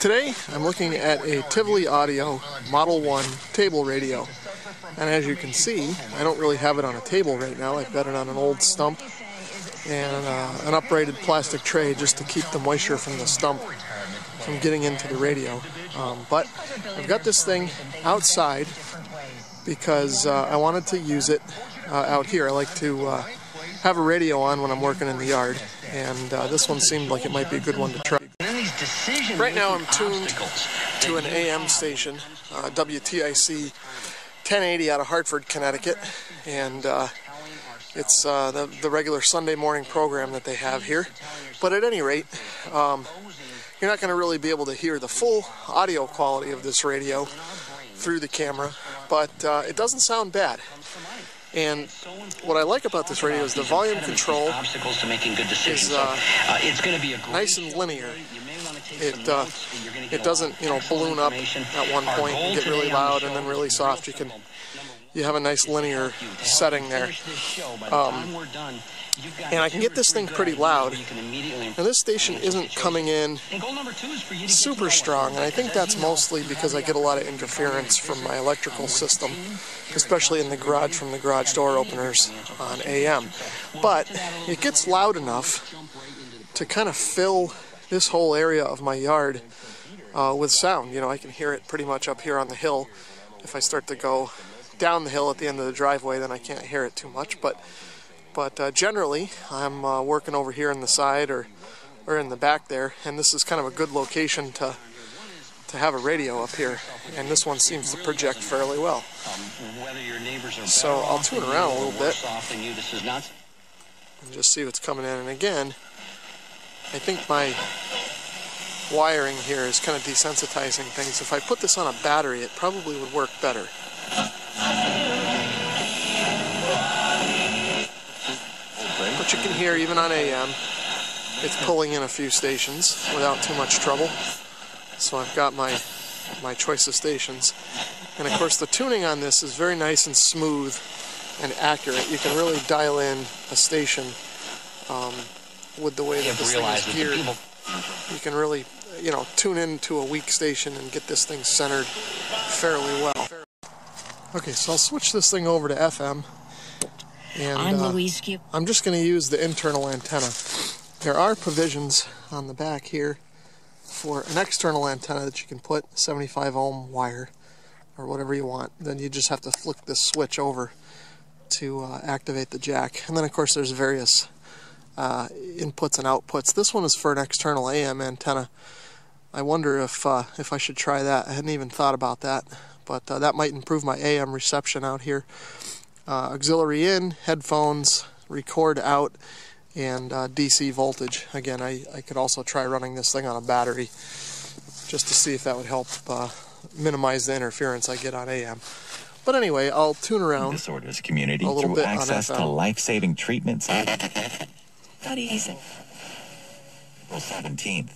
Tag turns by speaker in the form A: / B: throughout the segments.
A: Today I'm looking at a Tivoli Audio Model 1 table radio. And as you can see, I don't really have it on a table right now. I've got it on an old stump and uh, an uprighted plastic tray just to keep the moisture from the stump from getting into the radio. Um, but I've got this thing outside because uh, I wanted to use it uh, out here. I like to uh, have a radio on when I'm working in the yard and uh, this one seemed like it might be a good one to try. Right now I'm tuned to an AM station, uh, WTIC 1080 out of Hartford, Connecticut, and uh, it's uh, the, the regular Sunday morning program that they have here. But at any rate, um, you're not going to really be able to hear the full audio quality of this radio through the camera, but uh, it doesn't sound bad. And what I like about this radio is the volume control is uh, nice and linear. It uh, it doesn't you know balloon up at one point and get really loud and then really soft. You can you have a nice linear setting there. Um, and I can get this thing pretty loud. Now this station isn't coming in super strong, and I think that's mostly because I get a lot of interference from my electrical system, especially in the garage from the garage door openers on AM. But it gets loud enough to kind of fill this whole area of my yard uh, with sound. You know, I can hear it pretty much up here on the hill. If I start to go down the hill at the end of the driveway, then I can't hear it too much. But but uh, generally, I'm uh, working over here in the side or or in the back there, and this is kind of a good location to to have a radio up here. And this one seems to project fairly well. So I'll tune around a little bit and just see what's coming in. And again, I think my wiring here is kind of desensitizing things. If I put this on a battery, it probably would work better. But you can hear even on AM, it's pulling in a few stations without too much trouble. So I've got my my choice of stations. And of course the tuning on this is very nice and smooth and accurate. You can really dial in a station um, with the way that this thing is geared. You can really, you know, tune into a weak station and get this thing centered fairly well. Okay, so I'll switch this thing over to FM. And
B: I'm
A: uh,
B: Louise Skip.
A: I'm just going to use the internal antenna. There are provisions on the back here for an external antenna that you can put 75 ohm wire or whatever you want. Then you just have to flick this switch over to uh, activate the jack. And then of course there's various uh, inputs and outputs. This one is for an external AM antenna. I wonder if uh, if I should try that. I hadn't even thought about that but uh, that might improve my AM reception out here. Uh, auxiliary in, headphones, record out, and uh, DC voltage. Again, I, I could also try running this thing on a battery just to see if that would help uh, minimize the interference I get on AM. But anyway, I'll tune around
C: disorders community through access to life-saving treatments. Not easy. April 17th.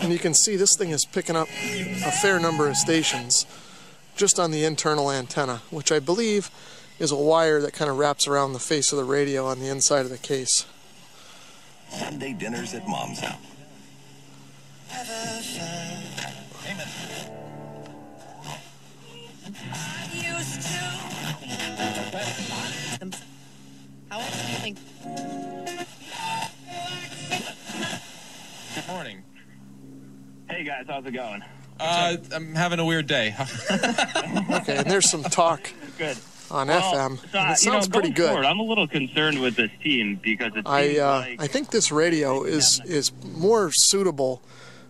A: And you can see this thing is picking up a fair number of stations just on the internal antenna, which I believe is a wire that kind of wraps around the face of the radio on the inside of the case.
C: Sunday dinners at mom's house.
B: How else do you think?
D: Good morning.
E: Hey guys, how's it going?
D: Uh, I'm having a weird day.
A: Okay, and there's some talk
E: Good.
A: on
E: Well,
A: FM.
E: so,
A: it
E: you know,
A: sounds pretty
E: going forward,
A: good.
E: I'm a little concerned with this team because it
A: I uh,
E: like
A: I think this radio is is more suitable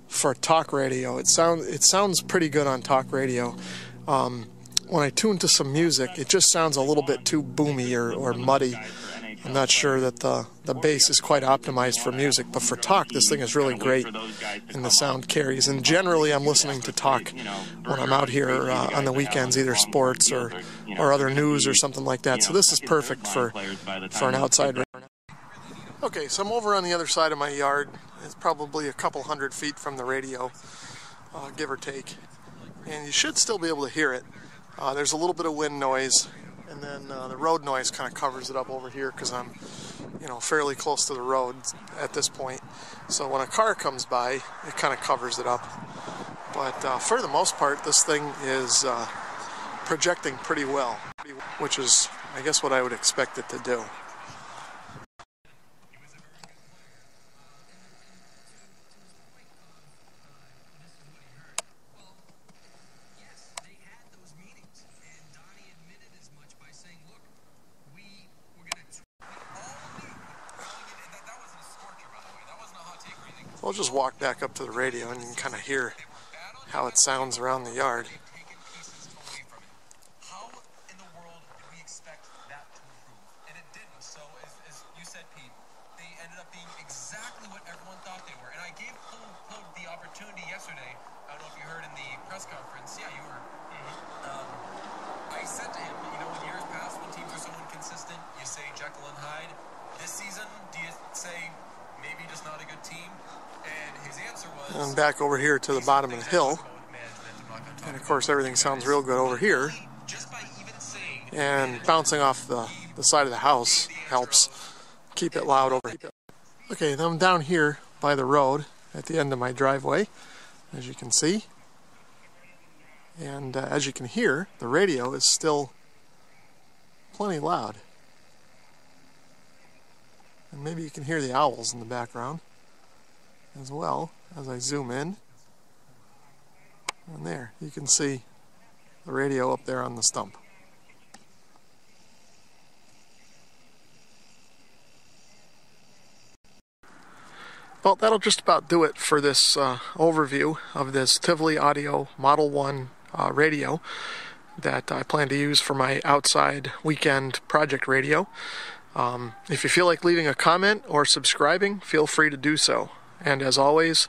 A: for talk radio. It sounds it sounds pretty good on talk radio. Um, when I tune to some music, it just sounds a little bit too boomy or, or muddy. I'm not sure that the the bass is quite optimized for music, but for talk, this thing is really great, and the sound carries. And generally, I'm listening to talk when I'm out here uh, on the weekends, either sports or or other news or something like that. So this is perfect for for an outside. Okay, so I'm over on the other side of my yard. It's probably a couple hundred feet from the radio, uh, give or take. And you should still be able to hear it. Uh, there's a little bit of wind noise, and then uh, the road noise kind of covers it up over here because I'm you know, fairly close to the road at this point. So when a car comes by, it kind of covers it up. But uh, for the most part, this thing is uh, projecting pretty well, which is, I guess, what I would expect it to do. I'll just walk back up to the radio and you can kind of hear how it sounds around the yard.
D: How in the world did we expect that to improve? And it didn't. So, as, as you said, Pete, they ended up being exactly what everyone thought they were. And I gave Cole, Cole the opportunity yesterday. I don't know if you heard in the press conference. Yeah, you were. Um, I said to him, you know, in years past, when teams are so inconsistent, you say Jekyll and Hyde. This season, And
A: back over here to the bottom of the hill. And of course, everything sounds real good over here. And bouncing off the, the side of the house helps keep it loud over here. Okay, I'm down here by the road at the end of my driveway, as you can see. And uh, as you can hear, the radio is still plenty loud. And maybe you can hear the owls in the background as well as I zoom in. And there, you can see the radio up there on the stump. Well, that'll just about do it for this uh, overview of this Tivoli Audio Model 1 uh, radio that I plan to use for my outside weekend project radio. Um, if you feel like leaving a comment or subscribing, feel free to do so. And as always,